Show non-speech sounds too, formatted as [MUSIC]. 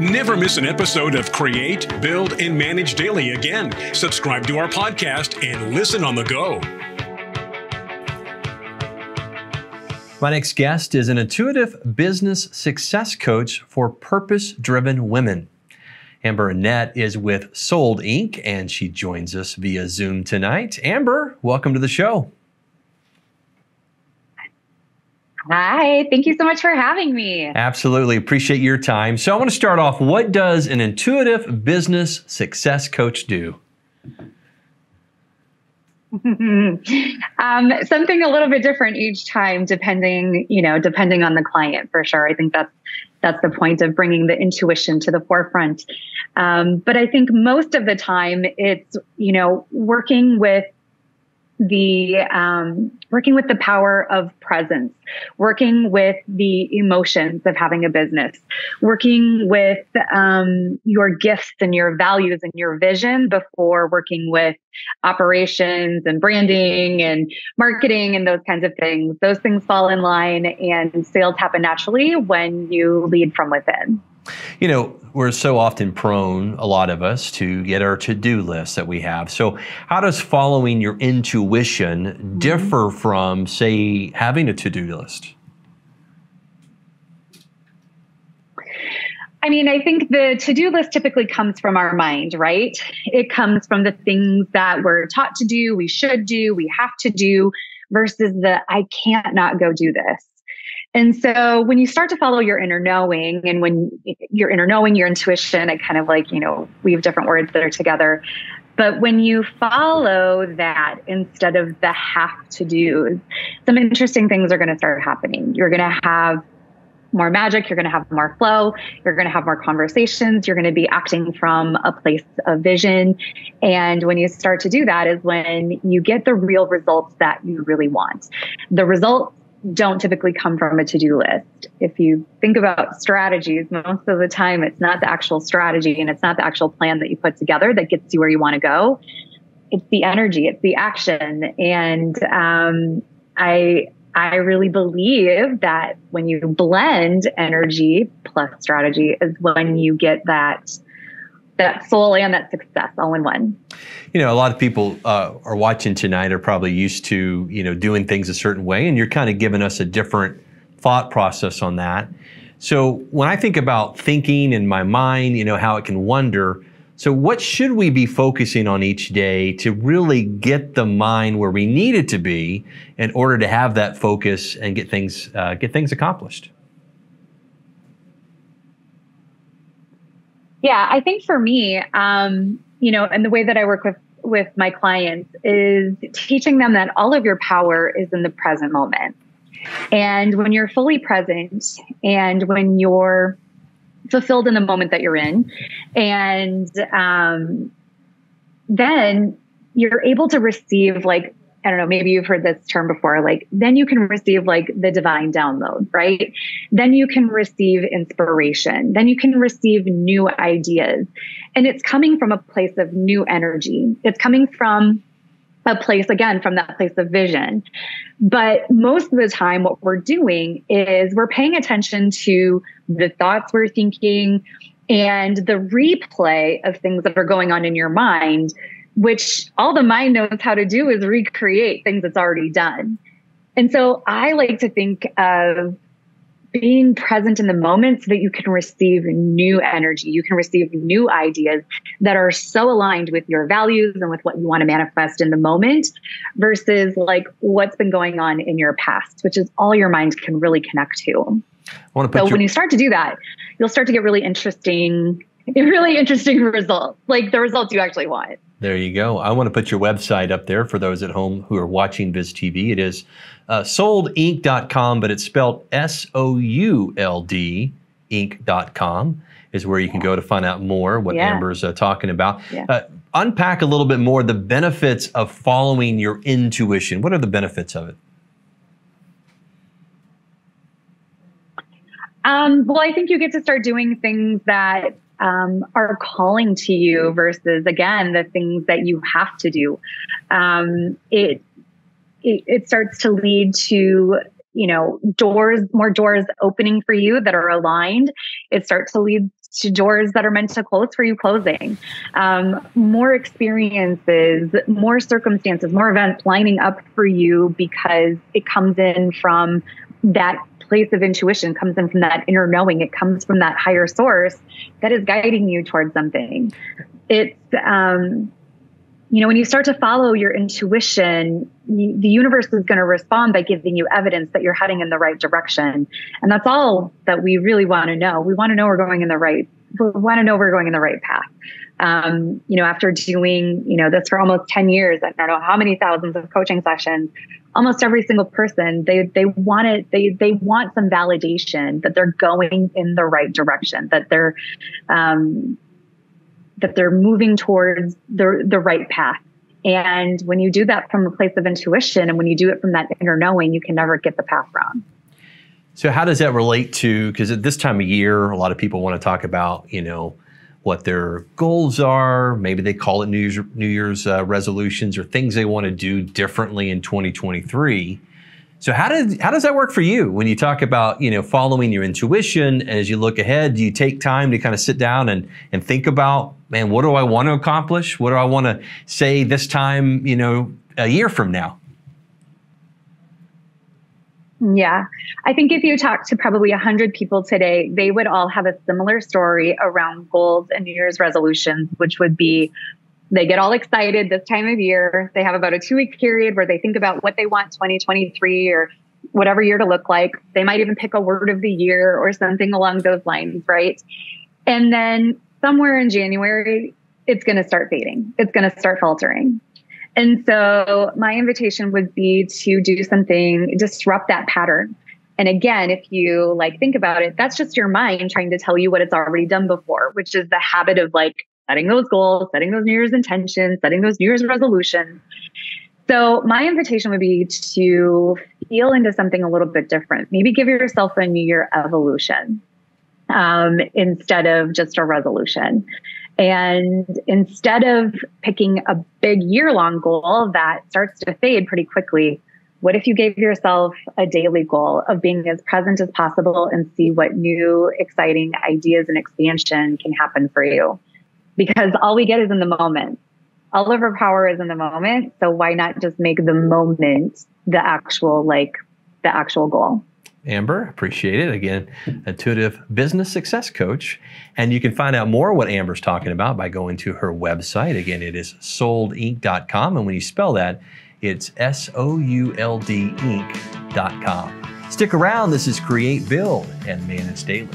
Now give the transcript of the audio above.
Never miss an episode of Create, Build, and Manage Daily again. Subscribe to our podcast and listen on the go. My next guest is an intuitive business success coach for purpose driven women. Amber Annette is with Sould Inc., and she joins us via Zoom tonight. Amber, welcome to the show. Hi, thank you so much for having me. Absolutely. Appreciate your time. So, I want to start off what does an intuitive business success coach do? [LAUGHS] um, something a little bit different each time, depending, you know, depending on the client for sure. I think that's that's the point of bringing the intuition to the forefront. Um, but I think most of the time, it's you know working with the um, working with the power of presence, working with the emotions of having a business, working with um, your gifts and your values and your vision before working with operations and branding and marketing and those kinds of things. Those things fall in line, and sales happen naturally when you lead from within. You know, we're so often prone, a lot of us, to get our to do list that we have. So, how does following your intuition mm-hmm. differ from, say, having a to do list? I mean, I think the to do list typically comes from our mind, right? It comes from the things that we're taught to do, we should do, we have to do, versus the I can't not go do this. And so when you start to follow your inner knowing and when your inner knowing, your intuition, it kind of like, you know, we have different words that are together. But when you follow that instead of the have to do, some interesting things are going to start happening. You're going to have more magic, you're going to have more flow, you're going to have more conversations, you're going to be acting from a place of vision. And when you start to do that is when you get the real results that you really want. The results don't typically come from a to-do list. If you think about strategies, most of the time it's not the actual strategy and it's not the actual plan that you put together that gets you where you want to go. It's the energy, it's the action. And um, I I really believe that when you blend energy plus strategy is when you get that that soul and that success all in one. You know, a lot of people uh, are watching tonight are probably used to you know doing things a certain way, and you're kind of giving us a different thought process on that. So when I think about thinking in my mind, you know how it can wander. So what should we be focusing on each day to really get the mind where we need it to be in order to have that focus and get things uh, get things accomplished? Yeah, I think for me, um, you know, and the way that I work with with my clients is teaching them that all of your power is in the present moment. And when you're fully present and when you're fulfilled in the moment that you're in, and um, then you're able to receive like I don't know, maybe you've heard this term before, like then you can receive like the divine download, right? Then you can receive inspiration. Then you can receive new ideas. And it's coming from a place of new energy. It's coming from a place, again, from that place of vision. But most of the time, what we're doing is we're paying attention to the thoughts we're thinking and the replay of things that are going on in your mind which all the mind knows how to do is recreate things that's already done. And so I like to think of being present in the moment so that you can receive new energy. You can receive new ideas that are so aligned with your values and with what you want to manifest in the moment versus like what's been going on in your past, which is all your mind can really connect to. so your- when you start to do that, you'll start to get really interesting, [LAUGHS] really interesting results, like the results you actually want. There you go. I want to put your website up there for those at home who are watching Biz TV. It is uh, souldinc.com, but it's spelled S O U L D inc.com is where you can go to find out more what yeah. Amber's uh, talking about. Yeah. Uh, unpack a little bit more the benefits of following your intuition. What are the benefits of it? Um, well, I think you get to start doing things that um, are calling to you versus again the things that you have to do. Um, it, it it starts to lead to you know doors more doors opening for you that are aligned. It starts to lead to doors that are meant to close for you closing, um, more experiences, more circumstances, more events lining up for you because it comes in from that place of intuition, comes in from that inner knowing. It comes from that higher source that is guiding you towards something. It's, um, you know, when you start to follow your intuition, the universe is going to respond by giving you evidence that you're heading in the right direction. And that's all that we really want to know. We want to know we're going in the right, want to know we're going in the right path. Um, you know, after doing, you know, this for almost 10 years, I don't know how many thousands of coaching sessions, almost every single person, they, they want it, they, they want some validation that they're going in the right direction, that they're, um, that they're moving towards the, the right path. And when you do that from a place of intuition and when you do it from that inner knowing, you can never get the path wrong. So how does that relate to, because at this time of year, a lot of people want to talk about, you know, what their goals are. Maybe they call it New Year's, New Year's uh, resolutions or things they want to do differently in 2023. So how does how does that work for you when you talk about you know following your intuition as you look ahead? Do you take time to kind of sit down and and think about man, what do I want to accomplish? What do I want to say this time you know a year from now? Yeah, I think if you talk to probably 100 people today, they would all have a similar story around goals and New Year's resolutions, which would be they get all excited this time of year. They have about a two week period where they think about what they want 2023 or whatever year to look like. They might even pick a word of the year or something along those lines, right? And then somewhere in January, it's going to start fading. It's going to start faltering. And so my invitation would be to do something, disrupt that pattern. And again, if you like think about it, that's just your mind trying to tell you what it's already done before, which is the habit of like setting those goals, setting those New Year's intentions, setting those New Year's resolutions. So my invitation would be to feel into something a little bit different. Maybe give yourself a New Year evolution um, instead of just a resolution. And instead of picking a big year long goal that starts to fade pretty quickly, what if you gave yourself a daily goal of being as present as possible and see what new exciting ideas and expansion can happen for you? because all we get is in the moment. All of our power is in the moment. So why not just make the moment the actual, like, the actual goal? Amber, appreciate it. Again, intuitive business success coach. And you can find out more what Amber's talking about by going to her website. Again, it is souldinc.com. And when you spell that, it's S O U L D Inc.com. Stick around. This is Create, Build, and Manage Daily.